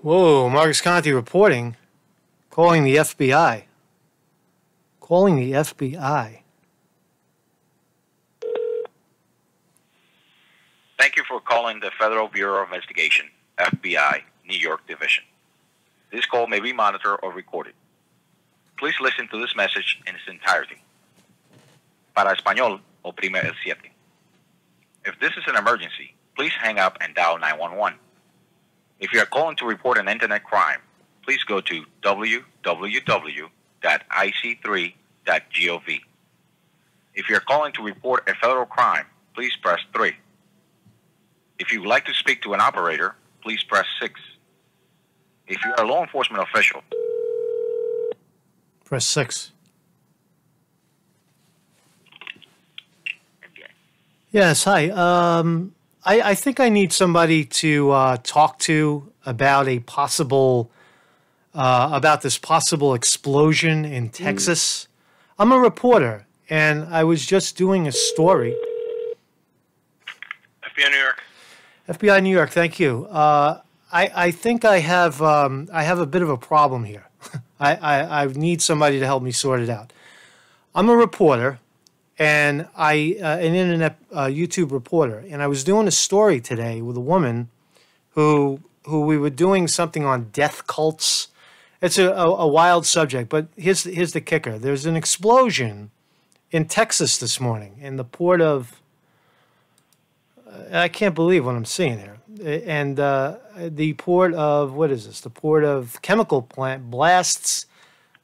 Whoa, Marcus Conte reporting, calling the FBI. Calling the FBI. Thank you for calling the Federal Bureau of Investigation, FBI, New York Division. This call may be monitored or recorded. Please listen to this message in its entirety. Para español, oprime el siete. If this is an emergency, please hang up and dial 911. If you are calling to report an internet crime, please go to www.ic3.gov. If you're calling to report a federal crime, please press 3. If you would like to speak to an operator, please press 6. If you are a law enforcement official, Press six. Yes, hi. Um, I, I think I need somebody to uh, talk to about a possible uh, about this possible explosion in Texas. I'm a reporter, and I was just doing a story. FBI New York. FBI New York, thank you. Uh, I, I think I have um, I have a bit of a problem here. I, I, I need somebody to help me sort it out. I'm a reporter, and I uh, an internet uh, YouTube reporter, and I was doing a story today with a woman who who we were doing something on death cults. It's a, a, a wild subject, but here's here's the kicker. There's an explosion in Texas this morning in the port of I can't believe what I'm seeing here. And uh, the port of what is this? The port of chemical plant blasts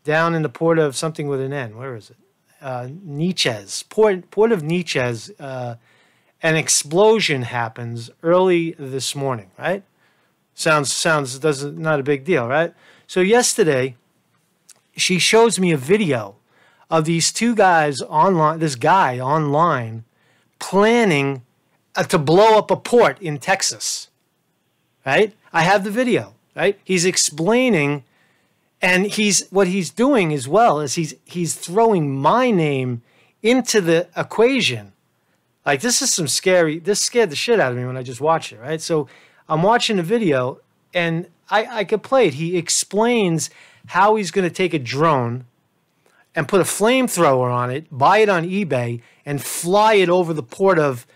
down in the port of something with an N. Where is it? Uh, Neches. Port port of Neches. Uh, an explosion happens early this morning. Right? Sounds sounds doesn't not a big deal, right? So yesterday, she shows me a video of these two guys online. This guy online planning uh, to blow up a port in Texas. Right? I have the video, right? He's explaining and he's what he's doing as well is he's he's throwing my name into the equation. Like this is some scary this scared the shit out of me when I just watched it, right? So I'm watching the video and I, I could play it. He explains how he's going to take a drone and put a flamethrower on it, buy it on eBay, and fly it over the port of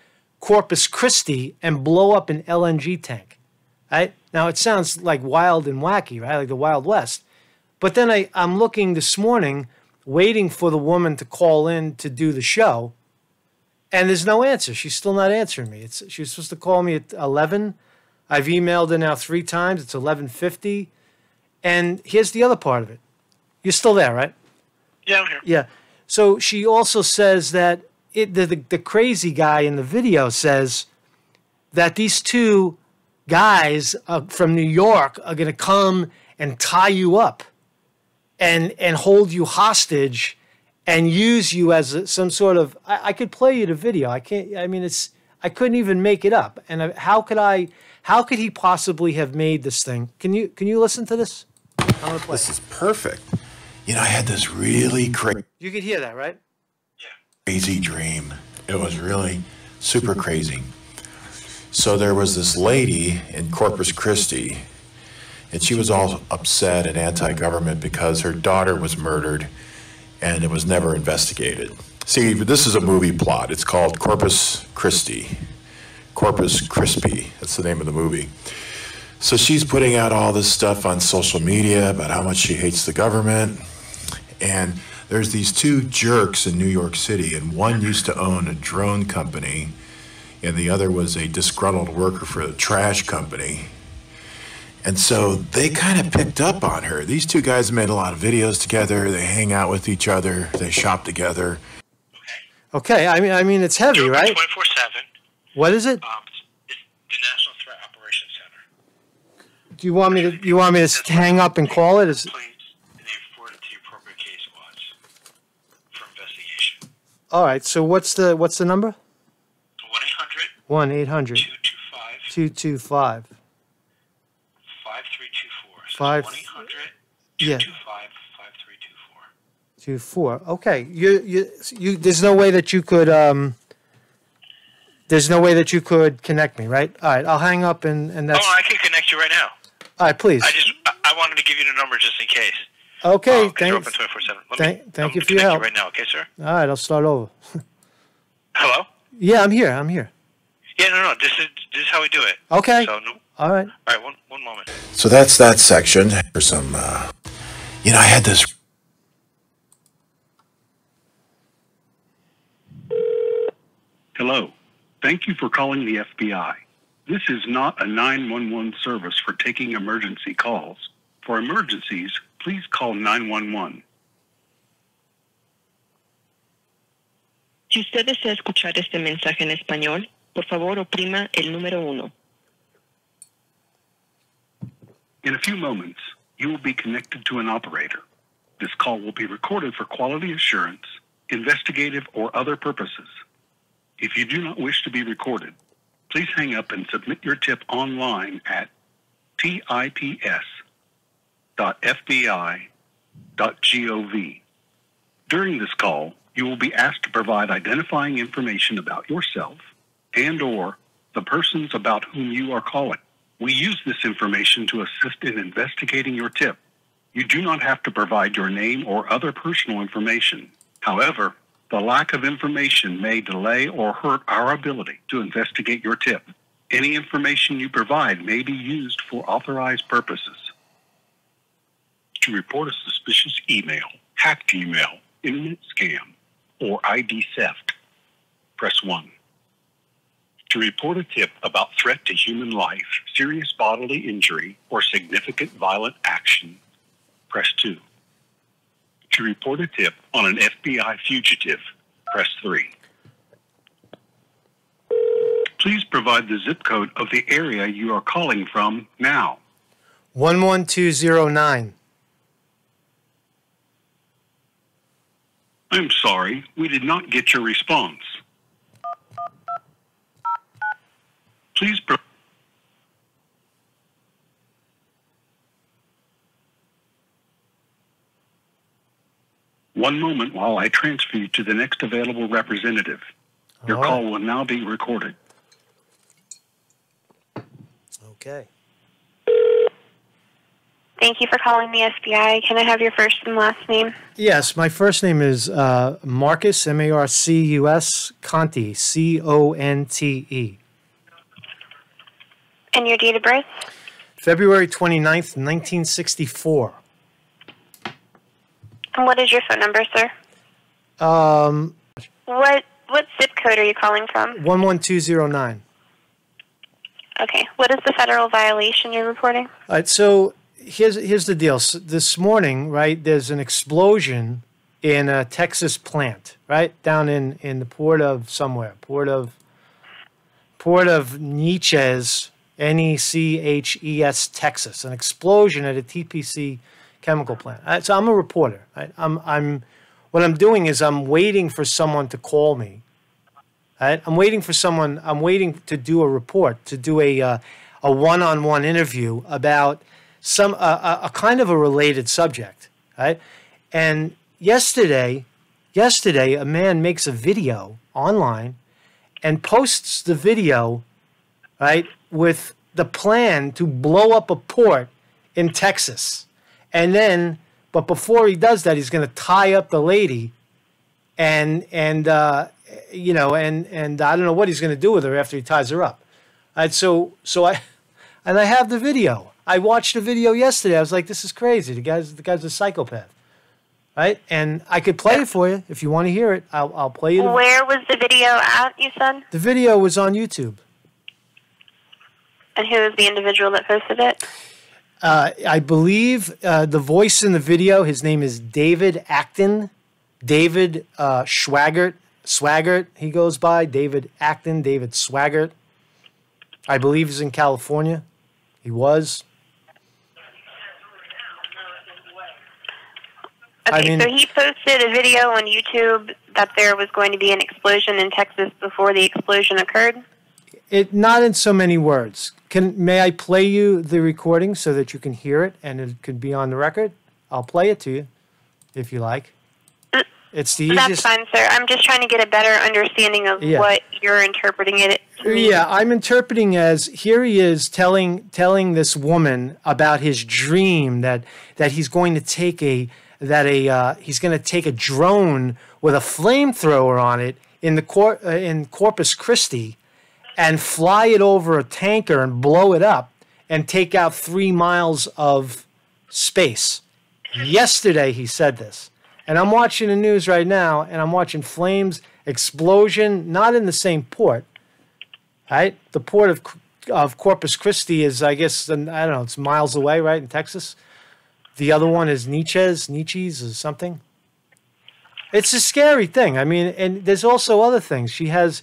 Corpus Christi and blow up an LNG tank. Right? Now it sounds like wild and wacky, right? Like the Wild West. But then I, I'm looking this morning, waiting for the woman to call in to do the show, and there's no answer. She's still not answering me. It's she was supposed to call me at 11. I've emailed her now three times. It's 11:50, and here's the other part of it. You're still there, right? Yeah, I'm here. Yeah. So she also says that it, the, the, the crazy guy in the video says that these two guys uh, from New York are going to come and tie you up and, and hold you hostage and use you as a, some sort of. I, I could play you the video. I can't. I mean, it's. I couldn't even make it up. And I, how could I? How could he possibly have made this thing? Can you can you listen to this? I'm gonna play. This is perfect. You know, I had this really crazy You could hear that, right? Yeah crazy dream. It was really super crazy. So there was this lady in Corpus Christi, and she was all upset and anti government because her daughter was murdered and it was never investigated. See, this is a movie plot. It's called Corpus Christi. Corpus Crispy. That's the name of the movie. So she's putting out all this stuff on social media about how much she hates the government. And there's these two jerks in New York City, and one used to own a drone company, and the other was a disgruntled worker for a trash company. And so they kind of picked up on her. These two guys made a lot of videos together. They hang out with each other. They shop together. Okay. I mean, I mean, it's heavy, right? 24 7. What is it? Um, it's the National Threat Operations Center. Do you want me to? You want me to s- hang up and call it? Is Please, they forward it to appropriate case squads for investigation. all right. So what's the what's the number? 1 800 One eight hundred 225 two two five. 5324. So Five- 1 800 Yeah. 225 5324. Two four. Okay. You you you. There's no way that you could. Um. There's no way that you could connect me, right? All right. I'll hang up and and that's Oh, I can connect you right now. All right, please. I just I, I wanted to give you the number just in case. Okay, Um, 'cause you're thanks. open 24 7. Thank- thank you I'm for your connect help. right now, okay, sir? All right, I'll start over. Hello? Yeah, I'm here. I'm here. Yeah, no, no. This is this is how we do it. Okay. So, no, All right. all right, one one moment. So that's that section. For some, uh, you know, I had this. Hello. Thank you for calling the FBI. This is not a 911 service for taking emergency calls. For emergencies, please call 911. Si usted desea escuchar este mensaje en español, por favor oprima el número uno. In a few moments, you will be connected to an operator. This call will be recorded for quality assurance, investigative, or other purposes. If you do not wish to be recorded, please hang up and submit your tip online at tips.fbi.gov. During this call, you will be asked to provide identifying information about yourself and or the persons about whom you are calling. We use this information to assist in investigating your tip. You do not have to provide your name or other personal information. However, the lack of information may delay or hurt our ability to investigate your tip. Any information you provide may be used for authorized purposes. To report a suspicious email, hacked email, internet scam, or ID theft, press 1. To report a tip about threat to human life, serious bodily injury, or significant violent action, press 2. To report a tip on an FBI fugitive, press 3. Please provide the zip code of the area you are calling from now. 11209. I'm sorry, we did not get your response. Please pro- One moment while I transfer you to the next available representative. Your All right. call will now be recorded. Okay. Thank you for calling the FBI. Can I have your first and last name? Yes, my first name is uh, Marcus, M A R C U S, Conte, C O N T E. And your date of birth? February 29th, 1964. And what is your phone number, sir? Um, What what zip code are you calling from? 11209. Okay. What is the federal violation you're reporting? All right, so here's here's the deal. S this morning, right, there's an explosion in a Texas plant, right, down in in the port of somewhere, port of port of Neches, N E C H E S, Texas. An explosion at a TPC chemical plant. So I'm a reporter. Right? I'm I'm what I'm doing is I'm waiting for someone to call me. Right? I'm waiting for someone. I'm waiting to do a report, to do a uh, a one-on-one interview about some uh, a, a kind of a related subject. Right? And yesterday, yesterday, a man makes a video online and posts the video, right, with the plan to blow up a port in Texas. And then, but before he does that, he's going to tie up the lady and and uh, you know and and I don't know what he's going to do with her after he ties her up. And so so I and I have the video. I watched the video yesterday. I was like, this is crazy. The guy's the guy's a psychopath, right? And I could play it for you if you want to hear it. I'll I'll play you. Where was the video at, you said? the video was on YouTube. And who is the individual that posted it? Uh, I believe uh, the voice in the video. His name is David Acton. David uh, Schwaggart. Swaggart. He goes by David Acton. David Swaggart. I believe he's in California. He was. I Okay, mean- so he posted a video on YouTube that there was going to be an explosion in Texas before the explosion occurred. It not in so many words. Can may I play you the recording so that you can hear it and it could be on the record? I'll play it to you if you like. It's the That's easiest. fine, sir. I'm just trying to get a better understanding of Yeah. what you're interpreting it. Yeah, I'm interpreting as here he is telling telling this woman about his dream that that he's going to take a that a uh, he's going to take a drone with a flamethrower on it in the cor- uh, in Corpus Christi and fly it over a tanker and blow it up and take out three miles of space. Yesterday he said this. And I'm watching the news right now and I'm watching flames, explosion, not in the same port, right? The port of of Corpus Christi is, I guess, I don't know, it's miles away, right, in Texas. The other one is Neches, Neches, or something. It's a scary thing. I mean, and there's also other things. She has,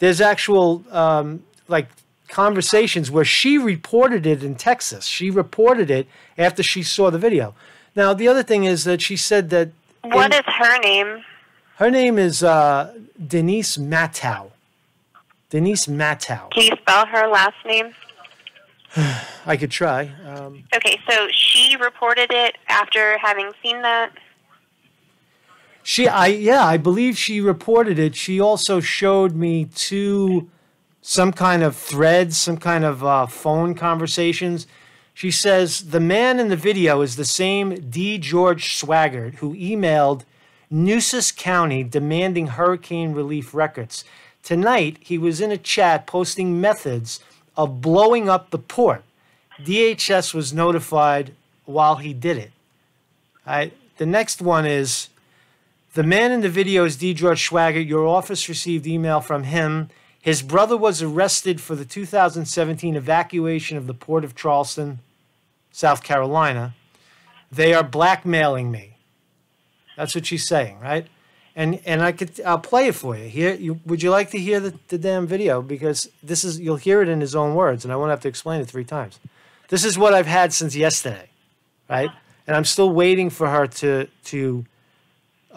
there's actual um, like conversations where she reported it in Texas. She reported it after she saw the video. Now, the other thing is that she said that What in- is her name? her name is uh, Denise Matow. Denise Matow. Can you spell her last name? I could try. Um, Okay, so she reported it after having seen that. She, I yeah, I believe she reported it. She also showed me two, some kind of threads, some kind of uh, phone conversations. She says the man in the video is the same D. George Swaggart who emailed Nueces County demanding hurricane relief records. Tonight, he was in a chat posting methods of blowing up the port. DHS was notified while he did it. I, the next one is the man in the video is D. George Swaggart. Your office received email from him. His brother was arrested for the 2017 evacuation of the port of Charleston, South Carolina. They are blackmailing me. That's what she's saying, right? And and I could I'll play it for you. Here, you, would you like to hear the, the damn video? Because this is you'll hear it in his own words, and I won't have to explain it three times. This is what I've had since yesterday, right? And I'm still waiting for her to to.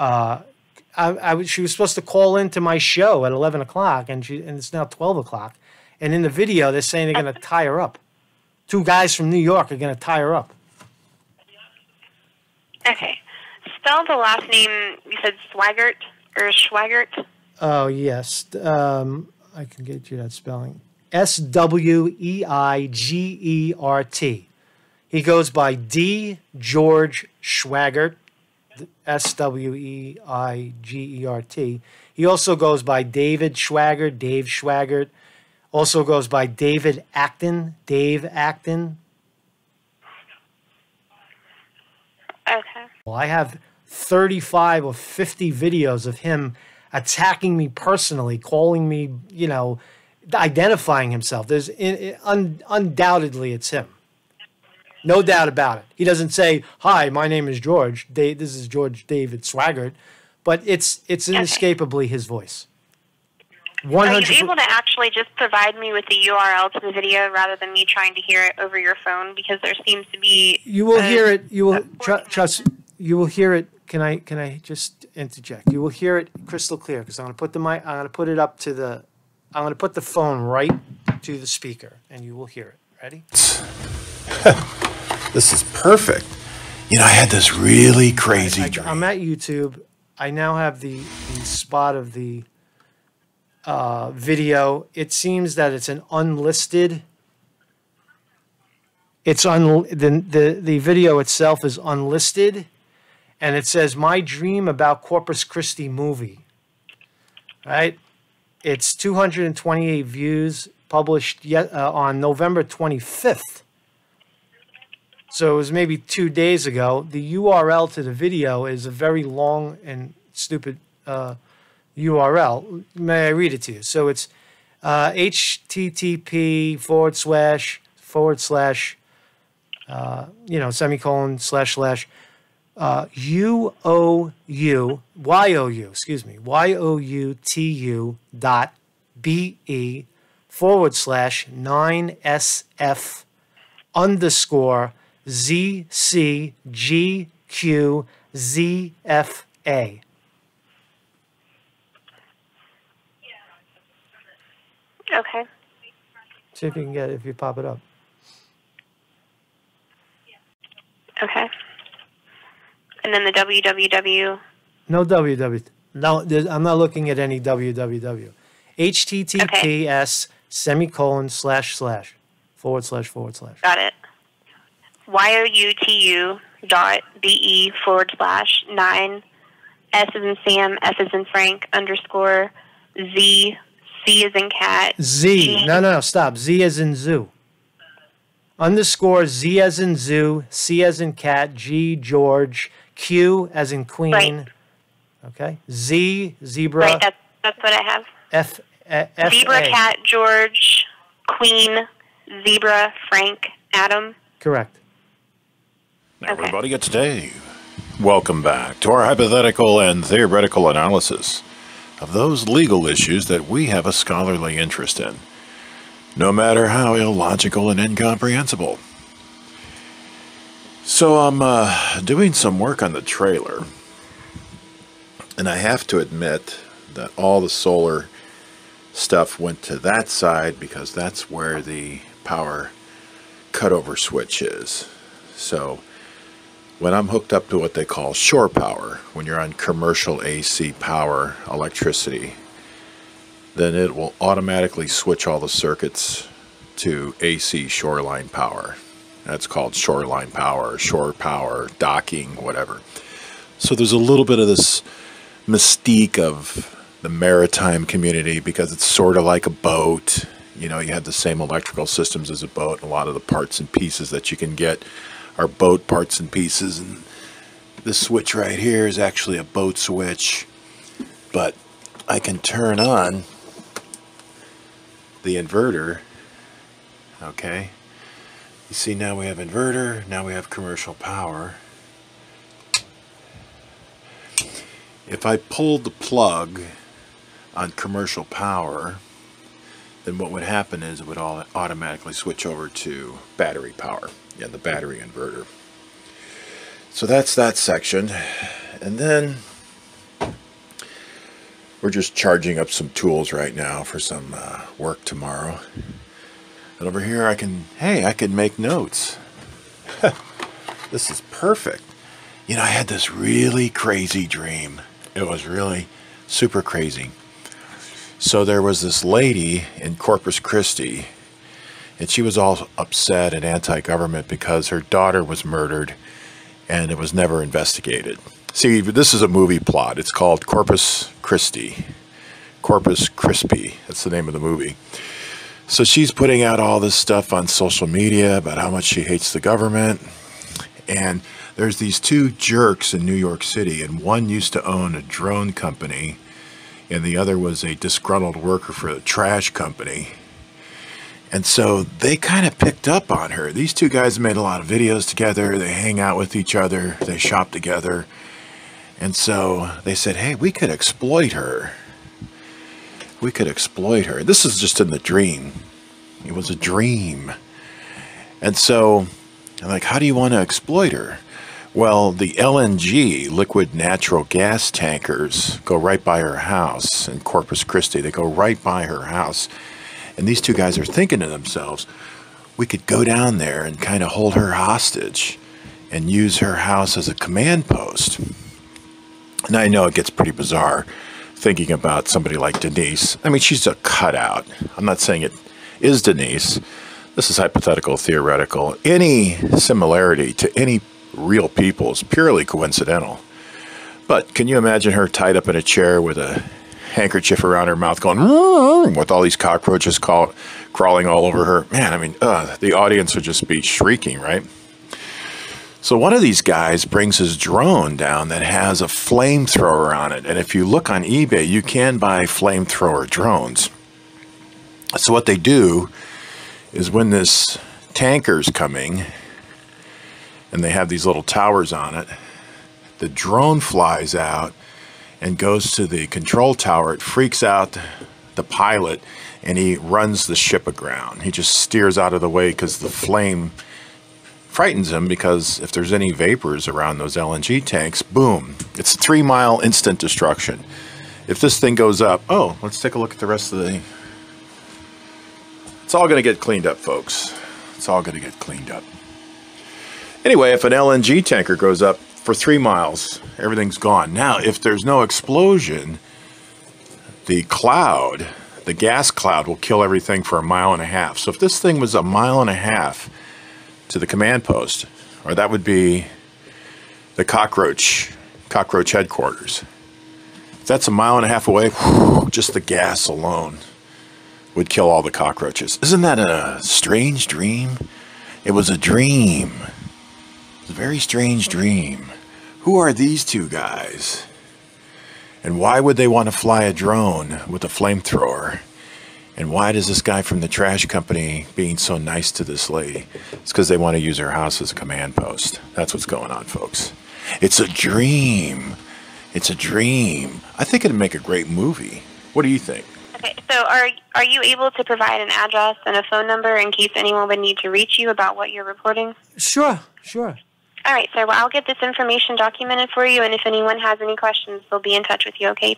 Uh, I, I she was supposed to call into my show at 11 o'clock, and she and it's now 12 o'clock. And in the video, they're saying they're going to tie her up. Two guys from New York are going to tie her up. Okay. Spell the last name. You said Swaggart or Schwaggart. Oh yes, um, I can get you that spelling. S W E I G E R T. He goes by D George Schwaggart. S W E I G E R T. He also goes by David Schwaggart, Dave Schwaggart. Also goes by David Acton, Dave Acton. Okay. Well, I have 35 or 50 videos of him attacking me personally, calling me, you know, identifying himself. There's in, un, undoubtedly it's him. No doubt about it. He doesn't say, "Hi, my name is George. Da- this is George David Swaggart," but it's it's inescapably his voice. One Are you able to actually just provide me with the URL to the video rather than me trying to hear it over your phone? Because there seems to be. You will a- hear it. You will tr- trust. You will hear it. Can I? Can I just interject? You will hear it crystal clear because I'm going to put the mic. I'm going to put it up to the. I'm going to put the phone right to the speaker, and you will hear it. Ready? This is perfect. You know, I had this really crazy I, dream. I'm at YouTube. I now have the, the spot of the uh, video. It seems that it's an unlisted. It's un the, the the video itself is unlisted, and it says "My Dream About Corpus Christi Movie." Right, it's 228 views, published yet uh, on November 25th. So it was maybe two days ago. The URL to the video is a very long and stupid uh, URL. May I read it to you? So it's uh, HTTP forward slash forward slash, uh, you know, semicolon slash slash uh, U O U Y O U, excuse me, Y O U T U dot B E forward slash 9SF underscore Z C G Q Z F A. Okay. See if you can get it if you pop it up. Okay. And then the www. No www. No, I'm not looking at any www. HTTPS semicolon slash slash forward slash forward slash. Got it. Y-O-U-T-U dot B-E forward slash nine S is in Sam, F is in Frank, underscore Z, C is in cat. Z. G. No, no, no. Stop. Z is in zoo. Underscore Z as in zoo. C as in cat. G George. Q as in queen. Right. Okay. Z zebra. Right, that's, that's what I have. F. uh, Zebra, cat, George, Queen, Zebra, Frank, Adam. Correct. Okay. Everybody gets Dave. Welcome back to our hypothetical and theoretical analysis of those legal issues that we have a scholarly interest in, no matter how illogical and incomprehensible. So I'm uh, doing some work on the trailer, and I have to admit that all the solar stuff went to that side because that's where the power cutover switch is. So when I'm hooked up to what they call shore power, when you're on commercial AC power electricity, then it will automatically switch all the circuits to AC shoreline power. That's called shoreline power, shore power, docking, whatever. So there's a little bit of this mystique of the maritime community because it's sort of like a boat. You know, you have the same electrical systems as a boat. A lot of the parts and pieces that you can get are boat parts and pieces. And this switch right here is actually a boat switch. But I can turn on the inverter. Okay. You see, now we have inverter, now we have commercial power. If I pull the plug on commercial power, then what would happen is it would all automatically switch over to battery power, yeah, the battery inverter. So that's that section. And then we're just charging up some tools right now for some uh, work tomorrow. And over here I can, hey, I can make notes. this is perfect. You know, I had this really crazy dream. It was really super crazy. So there was this lady in Corpus Christi, and she was all upset and anti government because her daughter was murdered and it was never investigated. See, this is a movie plot. It's called Corpus Christi. Corpus Crispy. That's the name of the movie. So she's putting out all this stuff on social media about how much she hates the government. And there's these two jerks in New York City, and one used to own a drone company, and the other was a disgruntled worker for a trash company. And so they kind of picked up on her. These two guys made a lot of videos together. They hang out with each other. They shop together. And so they said, hey, we could exploit her. We could exploit her. This is just in the dream. It was a dream. And so, like, how do you want to exploit her? Well, the LNG, liquid natural gas tankers, go right by her house in Corpus Christi. They go right by her house. And these two guys are thinking to themselves, we could go down there and kind of hold her hostage and use her house as a command post. And I know it gets pretty bizarre thinking about somebody like Denise. I mean, she's a cutout. I'm not saying it is Denise. This is hypothetical, theoretical. Any similarity to any real people is purely coincidental. But can you imagine her tied up in a chair with a handkerchief around her mouth going, with all these cockroaches call, crawling all over her? Man, I mean, uh, the audience would just be shrieking, right? So one of these guys brings his drone down that has a flamethrower on it. And if you look on eBay, you can buy flamethrower drones. So what they do is when this tanker's coming and they have these little towers on it, the drone flies out and goes to the control tower. It freaks out the pilot and he runs the ship aground. He just steers out of the way because the flame frightens him because if there's any vapors around those LNG tanks, boom, it's three mile instant destruction. If this thing goes up, oh, let's take a look at the rest of the. It's all to get cleaned up, folks. It's all to get cleaned up. Anyway, if an LNG tanker goes up for three miles, everything's gone. Now, if there's no explosion, the cloud, the gas cloud, will kill everything for a mile and a half. So if this thing was a mile and a half to the command post, or that would be the cockroach cockroach headquarters. If that's a mile and a half away, just the gas alone would kill all the cockroaches. Isn't that a strange dream? It was a dream. It a very strange dream. Who are these two guys? And why would they want to fly a drone with a flamethrower? And why does this guy from the trash company being so nice to this lady? It's because they want to use her house as a command post. That's what's going on, folks. It's a dream. It's a dream. I think it'd make a great movie. What do you think? Okay, so are are you able to provide an address and a phone number in case anyone would need to reach you about what you're reporting? Sure, sure. All right, sir. Well, I'll get this information documented for you, and if anyone has any questions, they'll be in touch with you. Okay.